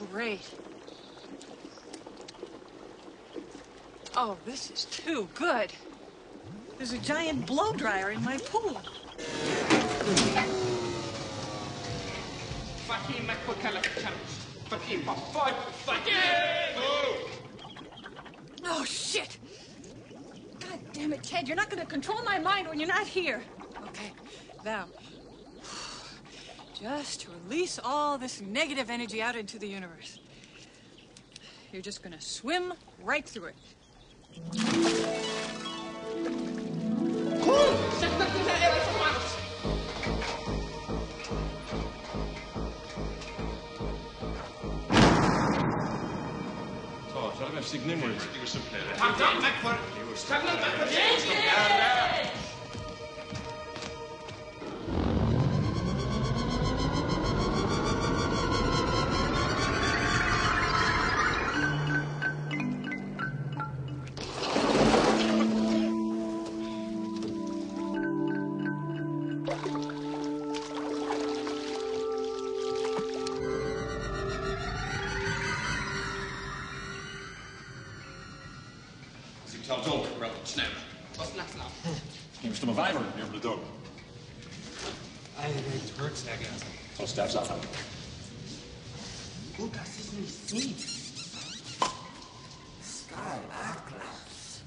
Wait. Oh, this is too good. There's a giant blow dryer in my pool. Oh, shit! God damn it, Ted. You're not going to control my mind when you're not here. Okay, now, just release all this negative energy out into the universe. You're just going to swim right through it. signimuj. Tam, Beckford! Stanął Beckford! Ik zal het ook wel snel. Wat slags nou? Je moest hem een vijver neer de dood. Eigenlijk hurts zeggen. Zo sterk zat hem. Gut, das ist sweet. Sky ah, Atlas.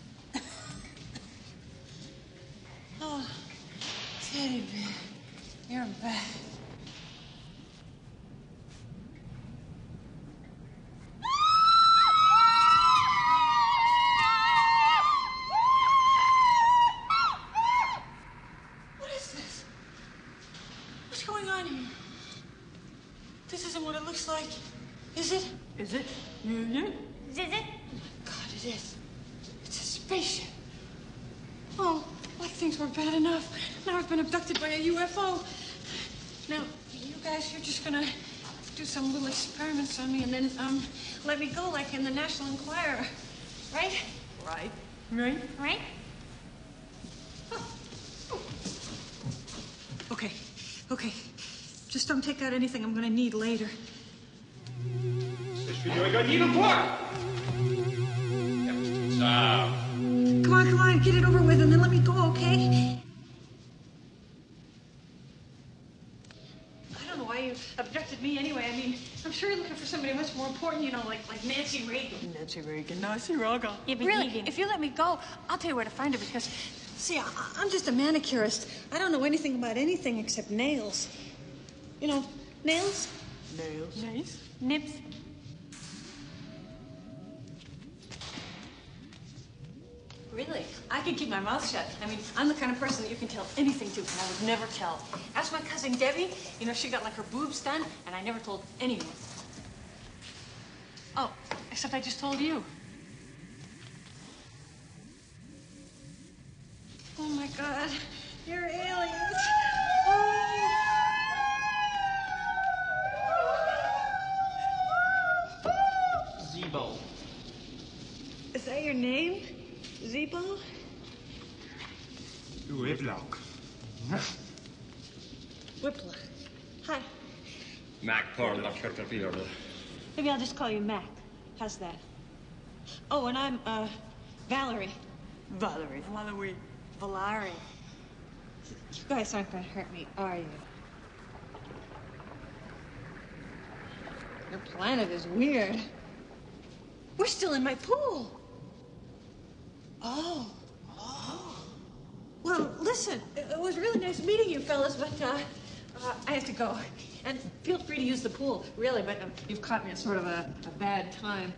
Oh, Teddy bear, you're back. This isn't what it looks like, is it? Is it? Yeah, Is it? God, it is. It's a spaceship. Oh, like things were bad enough. Now I've been abducted by a UFO. Now, you guys, you're just gonna do some little experiments on me and then um let me go like in the National Enquirer. Right? Right. Right? Right? Okay. Okay. Just don't take out anything I'm gonna need later. Ik ga niet op Zo. Come on, come on, get it over with and then let me go, okay? I don't know why you abducted me anyway. I mean, I'm sure you're looking for somebody much more important, you know, like like Nancy Reagan. Nancy Reagan, Nancy Reagan. Yeah, but really, if you let me go, I'll tell you where to find her because, see, I, I'm just a manicurist. I don't know anything about anything except nails. You know, nails? Nails. Nice. Nips. Really? I can keep my mouth shut. I mean, I'm the kind of person that you can tell anything to, and I would never tell. Ask my cousin Debbie. You know, she got like her boobs done, and I never told anyone. Oh, except I just told you. Oh my God, you're aliens. Oh. Zebo. Is that your name? Zebo? Uw wiplock. Whipler. Hi. Mac Pearl, dat gaat weer. Maybe I'll just call you Mac. How's that? Oh, and I'm, uh, Valerie. Valerie. Valerie. Valari. You guys aren't gonna hurt me, are you? Your planet is weird. We're still in my pool. Oh. Oh. Well, listen, it was really nice meeting you fellas, but uh, uh, I have to go. And feel free to use the pool, really, but um, you've caught me at sort of a, a bad time.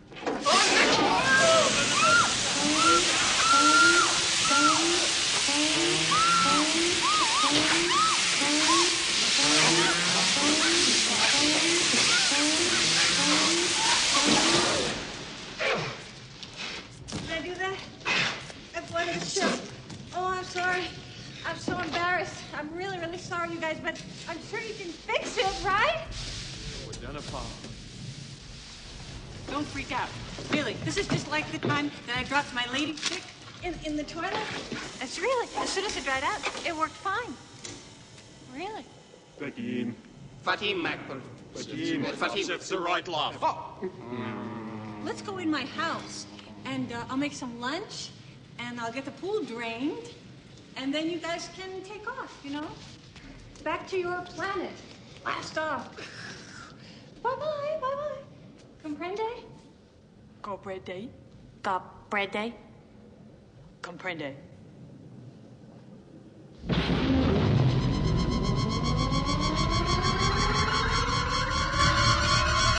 Did I do that? I flooded the ship. Oh, I'm sorry. I'm so embarrassed. I'm really, really sorry, you guys, but I'm sure you can fix it, right? We're done apologizing. Don't freak out. Really, this is just like the time that I dropped my Lady Schick in, in the toilet. It's really, as soon as it dried out, it worked fine. Really. Becky, Fatim Macpur. Fatim. It's the right laugh. Let's go in my house, and uh, I'll make some lunch, and I'll get the pool drained, and then you guys can take off, you know? Back to your planet. Blast off. Bye-bye, bye-bye. Comprende? Comprende? Comprende? Comprende.